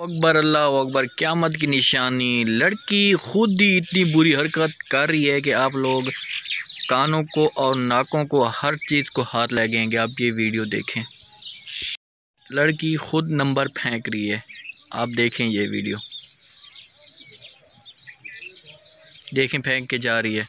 अकबर, अल्लाह अकबर, क़्यामत की निशानी। लड़की खुद ही इतनी बुरी हरकत कर रही है कि आप लोग कानों को और नाकों को, हर चीज़ को हाथ लगेंगे। आप ये वीडियो देखें। लड़की खुद नंबर फेंक रही है। आप देखें ये वीडियो। देखें, फेंक के जा रही है।